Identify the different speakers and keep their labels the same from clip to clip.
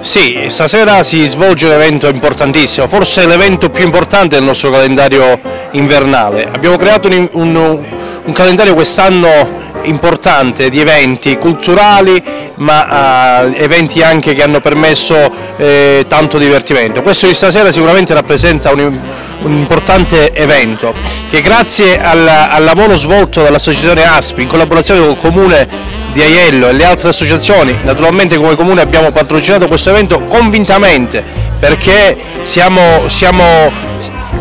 Speaker 1: Sì, stasera si svolge un evento importantissimo, forse l'evento più importante del nostro calendario invernale. Abbiamo creato un, un, un calendario quest'anno importante di eventi culturali ma uh, eventi anche che hanno permesso eh, tanto divertimento. Questo di stasera sicuramente rappresenta un, un importante evento che grazie al, al lavoro svolto dall'associazione ASPI in collaborazione con il Comune di Aiello e le altre associazioni, naturalmente come comune abbiamo patrocinato questo evento convintamente perché siamo, siamo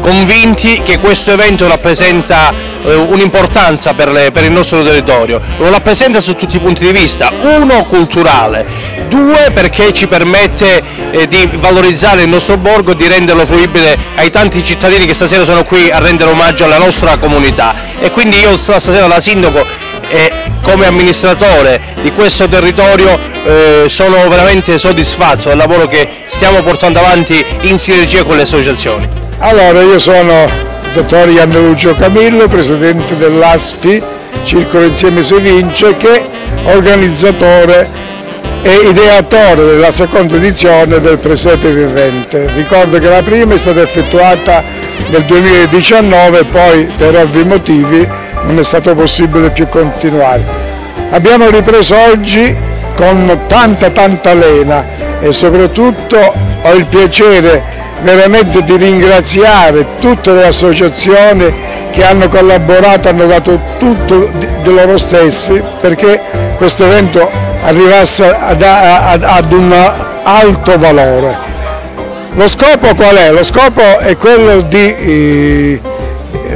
Speaker 1: convinti che questo evento rappresenta eh, un'importanza per, per, il nostro territorio, lo rappresenta su tutti i punti di vista, uno culturale, due perché ci permette eh, di valorizzare il nostro borgo e di renderlo fruibile ai tanti cittadini che stasera sono qui a rendere omaggio alla nostra comunità. E quindi io stasera da sindaco e come amministratore di questo territorio eh, sono veramente soddisfatto del lavoro che stiamo portando avanti in sinergia con le associazioni.
Speaker 2: Allora io sono il dottor Iannuccio Camillo, presidente dell'ASPI, Circolo Insieme Si Vince, che è organizzatore e ideatore della seconda edizione del Presepe Vivente. Ricordo che la prima è stata effettuata nel 2019 poi per ovvi motivi non è stato possibile più continuare. Abbiamo ripreso oggi con tanta tanta lena e soprattutto ho il piacere veramente di ringraziare tutte le associazioni che hanno collaborato, hanno dato tutto di loro stessi perché questo evento arrivasse ad, ad, ad un alto valore. Lo scopo qual è? Lo scopo è quello di eh,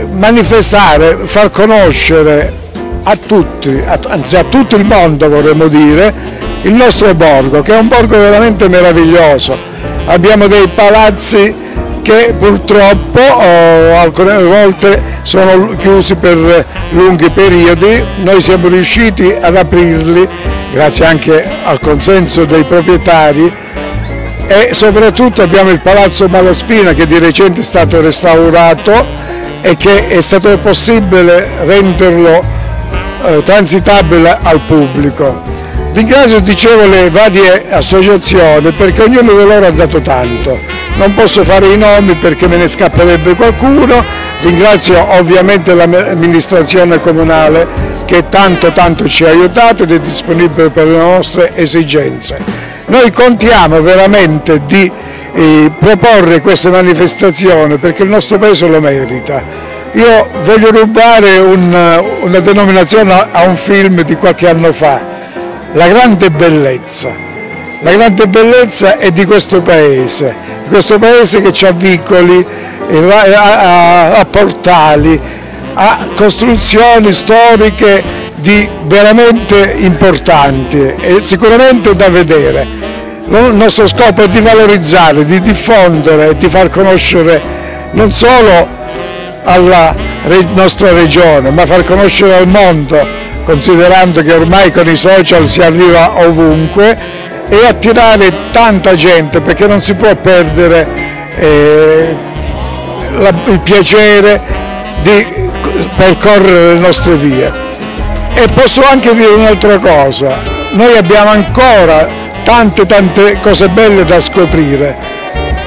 Speaker 2: manifestare, far conoscere a tutti, anzi a tutto il mondo vorremmo dire, il nostro borgo, che è un borgo veramente meraviglioso. Abbiamo dei palazzi che purtroppo oh, alcune volte sono chiusi per lunghi periodi, noi siamo riusciti ad aprirli grazie anche al consenso dei proprietari e soprattutto abbiamo il Palazzo Malaspina che di recente è stato restaurato e che è stato possibile renderlo eh, transitabile al pubblico. Ringrazio, dicevo, le varie associazioni perché ognuno di loro ha dato tanto. Non posso fare i nomi perché me ne scapperebbe qualcuno, ringrazio ovviamente l'amministrazione comunale che tanto tanto ci ha aiutato ed è disponibile per le nostre esigenze. Noi contiamo veramente di eh, proporre queste manifestazioni perché il nostro Paese lo merita. Io voglio rubare un, una denominazione a un film di qualche anno fa, La grande bellezza. La grande bellezza è di questo Paese, questo Paese che ha vicoli, ha portali, ha costruzioni storiche di veramente importanti e sicuramente da vedere. Il nostro scopo è di valorizzare, di diffondere, di far conoscere non solo alla nostra regione, ma far conoscere al mondo, considerando che ormai con i social si arriva ovunque, e attirare tanta gente perché non si può perdere eh, la, il piacere di percorrere le nostre vie. E posso anche dire un'altra cosa, noi abbiamo ancora tante tante cose belle da scoprire.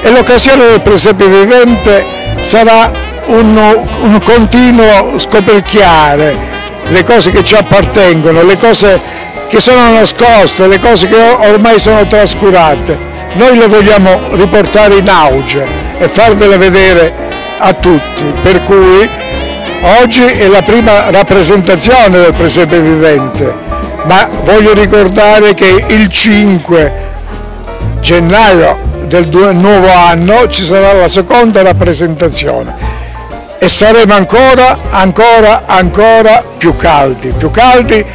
Speaker 2: E l'occasione del presepe vivente sarà un, un continuo scoperchiare le cose che ci appartengono, le cose che sono nascoste, le cose che ormai sono trascurate. Noi le vogliamo riportare in auge e farvele vedere a tutti, per cui oggi è la prima rappresentazione del presepe vivente ma voglio ricordare che il 5 gennaio del nuovo anno ci sarà la seconda rappresentazione e saremo ancora, ancora, ancora più caldi, più caldi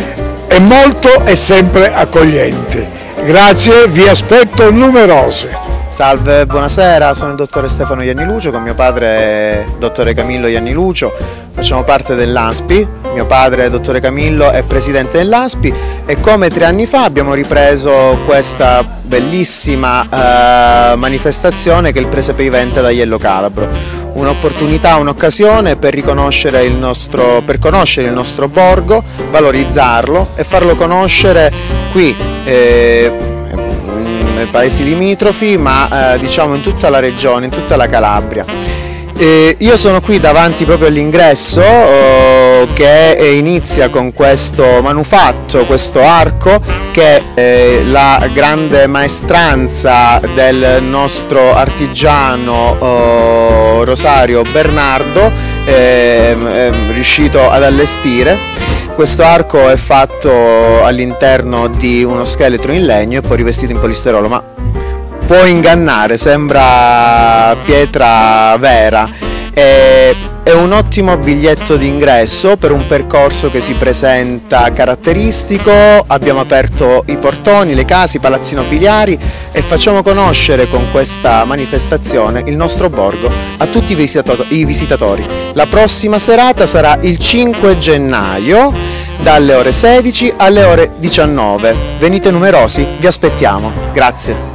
Speaker 2: e molto e sempre accoglienti. Grazie, vi aspetto numerosi.
Speaker 3: Salve, buonasera, sono il dottore Stefano Iannilucio, con mio padre dottore Camillo Iannilucio, facciamo parte dell'ANSPI, mio padre dottore Camillo è presidente dell'ANSPI e come tre anni fa abbiamo ripreso questa bellissima eh, manifestazione che è il Presepe Vivente da Iello Calabro, un'opportunità, un'occasione per, nostro, per conoscere il nostro borgo, valorizzarlo e farlo conoscere qui. Eh, paesi limitrofi, ma eh, diciamo in tutta la regione, in tutta la Calabria. Eh, io sono qui davanti proprio all'ingresso oh, che inizia con questo manufatto, questo arco che è eh, la grande maestranza del nostro artigiano oh, Rosario Bernardo eh, riuscito ad allestire. Questo arco è fatto all'interno di uno scheletro in legno e poi rivestito in polisterolo, ma può ingannare, sembra pietra vera. È, è un ottimo biglietto d'ingresso per un percorso che si presenta caratteristico. Abbiamo aperto i portoni, le case, i palazzi nobiliari e facciamo conoscere con questa manifestazione il nostro borgo a tutti i visitatori. La prossima serata sarà il 5 gennaio dalle ore 16 alle ore 19. Venite numerosi, vi aspettiamo. Grazie.